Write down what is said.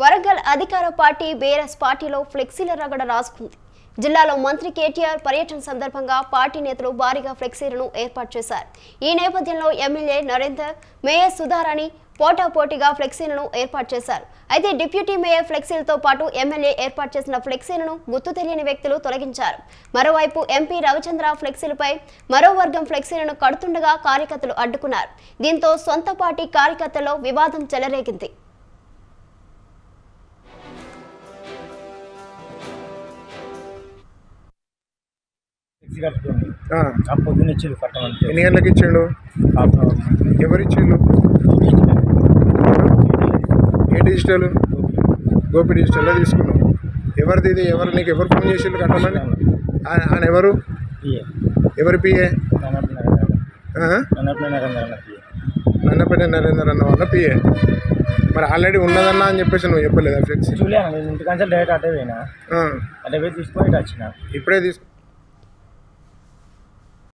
వరంగల్ అధికార party BRS పార్టీలో ఫ్లెక్సీల రగడ రాసుకుంది. జిల్లాలో మంత్రి కేటీఆర్ పర్యటన సందర్భంగా పార్టీ నేతలు భారీగా ఫ్లెక్సీలను ఏర్పాటు చేశారు. ఈ నేపథ్యంలో ఎమ్మెల్యే నరేందర్ మేయర్ సుధారాణి పోటాపోటీగా ఫ్లెక్సీలను ఏర్పాటు చేశారు. అయితే డిప్యూటీ మేయర్ ఫ్లెక్సీలతో పాటు ఎమ్మెల్యే ఏర్పాటు చేసిన ఫ్లెక్సీలను గుర్తు తెలియని వ్యక్తులు తొలగించారు. మరోవైపు ఎంపీ రవిచంద్ర ఫ్లెక్సీలపై మరో వర్గం ఫ్లెక్సీలను కడుతుండగా కార్యకర్తలు అడ్డుకున్నారు. దీంతో సొంత పార్టీ కార్యకర్తల్లో వివాదం చెలరేగింది. కట్టుకోండి ఆ, పొద్దున్న ఇచ్చిండు కట్టమని ఎన్ని గంటలకు ఇచ్చిండు? ఎవరు ఇచ్చిండు? ఏ డిజిటల్? గోపి డిజిటల్లో తీసుకున్నావు ఎవరిది ఇది? ఎవరు నీకు ఎవరు ఫోన్ చేసిండు కట్టమని? ఆయన ఎవరు? ఎవరి పిఏ? నన్నపల్లి నరేందర్ అన్న వాళ్ళ పిఏ. మరి ఆల్రెడీ ఉన్నదన్నా అని చెప్పేసి నువ్వు చెప్పలేదా ఫ్లెక్సీ? ఇంటికాంచెల్ డైరెక్ట్ అటే పోయినా. అటే పోయి తీసుకొని వచ్చిన. ఇప్పుడే తీసుకు